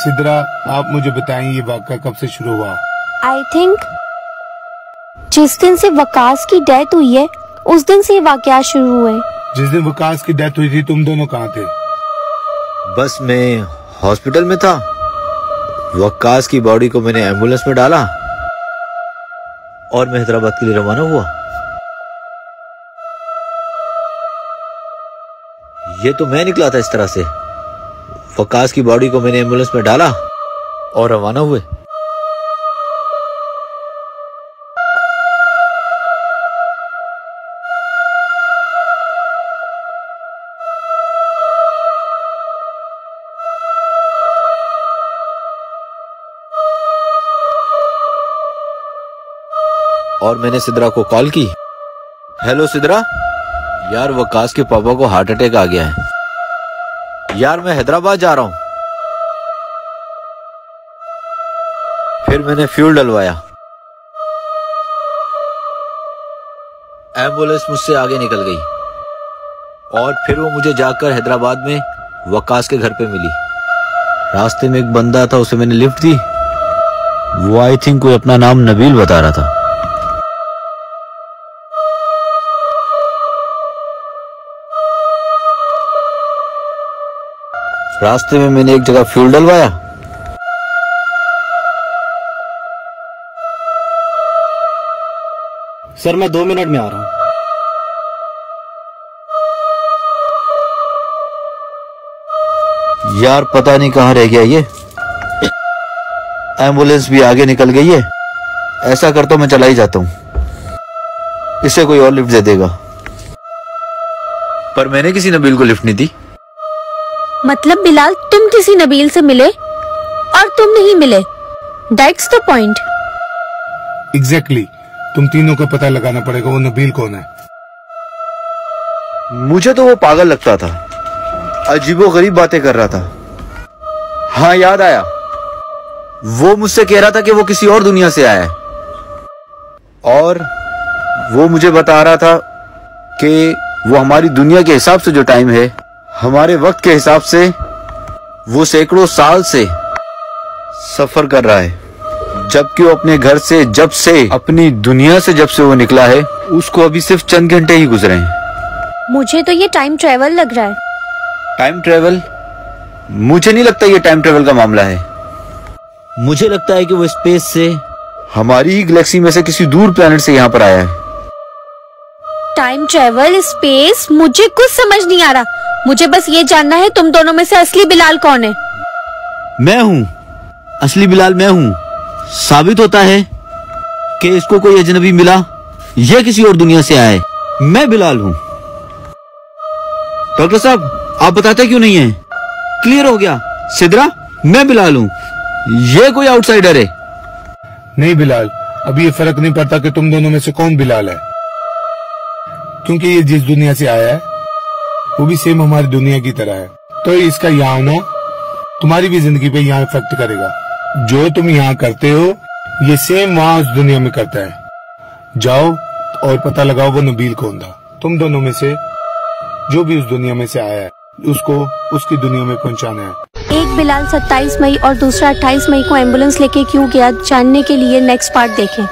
सिद्रा आप मुझे बताएँ ये वाक़ा कब से शुरू हुआ? आई थिंक जिस दिन से वकास की डेथ हुई है उस दिन से ये वाकया शुरू हुए जिस दिन विकास की डेथ हुई थी तुम दोनों कहाँ थे? बस मैं हॉस्पिटल में था। वक्कास की बॉडी को मैंने एंबुलेंस में डाला और मैं हैदराबाद के लिए रवाना हुआ। ये तो मैं निकला था इस तरह से। वक्कास की बॉडी को मैंने एंबुलेंस में डाला और रवाना हुए। और मैंने सिद्रा को कॉल की। हेलो सिद्रा। यार, वकास के पापा को हार्ट अटैक आ गया है। यार मैं हैदराबाद जा रहा हूँ। फिर मैंने फ्यूल डलवाया। एंबुलेंस मुझसे आगे निकल गई। और फिर वो मुझे जाकर हैदराबाद में वकास के घर पे मिली। रास्ते में एक बंदा था, उसे मैंने लिफ्ट दी। वो आई थिंक कोई अपना नाम नबील बता रहा था। रास्ते में मैंने एक जगह फ्यूल डलवाया। सर मैं दो मिनट में आ रहा हूँ। यार पता नहीं कहाँ रह गया ये। एंबुलेंस भी आगे निकल गई है। ऐसा कर तो मैं चला ही जाता हूँ। इसे कोई और लिफ्ट दे देगा। पर मैंने किसी नबील को लिफ्ट नहीं दी। मतलब बिलाल तुम किसी नबील से मिले और तुम नहीं मिले। दैट्स द पॉइंट एग्जैक्टली तुम तीनों का पता लगाना पड़ेगा वो नबील कौन है। मुझे तो वो पागल लगता था। अजीबो गरीब बातें कर रहा था। हाँ याद आया। वो मुझसे कह रहा था कि वो किसी और दुनिया से आया है। और वो मुझे बता रहा था कि वो हमारी दुनिया के हिसाब से जो टाइम है हमारे वक्त के हिसाब से वो सैकड़ों साल से सफ़र कर रहा है। जबकि वो अपने घर से जब से अपनी दुनिया से जब से वो निकला है उसको अभी सिर्फ़ चंद घंटे ही गुजरे हैं। मुझे तो ये टाइम ट्रेवल लग रहा है। टाइम ट्रेवल मुझे नहीं लगता ये टाइम ट्रेवल का मामला है। मुझे लगता है कि वो स्पेस से हमारी ही गैलेक्सी में से किसी दूर प्लेनेट से यहाँ पर आया है। टाइम ट्रेवल स्पेस मुझे कुछ समझ नहीं आ रहा। मुझे बस ये जानना है तुम दोनों में से असली बिलाल कौन है? मैं हूँ। असली बिलाल मैं हूँ। साबित होता है कि इसको कोई अजनबी मिला यह किसी और दुनिया से आया है मैं बिलाल हूँ। डॉक्टर साहब आप बताते क्यों नहीं है? क्लियर हो गया। सिद्रा मैं बिलाल हूँ। ये कोई आउटसाइडर है। नहीं बिलाल अभी ये फ़र्क नहीं पड़ता कि तुम दोनों में से कौन बिलाल है। क्योंकि ये जिस दुनिया से आया है वो भी सेम हमारी दुनिया की तरह है। तो इसका यहाँ होना तुम्हारी भी ज़िंदगी पे यहाँ इफ़ेक्ट करेगा। जो तुम यहाँ करते हो, ये सेम वहाँ उस दुनिया में करता है। जाओ और पता लगाओ वो नबील कौन था। तुम दोनों में से जो भी उस दुनिया में से आया है, उसको उसकी दुनिया में पहुंचाना है। एक बिलाल 27 मई और दूसरा 28 मई को एंबुलेंस लेके क्यों गया, जानने के लिए नेक्स्ट पार्ट देखें।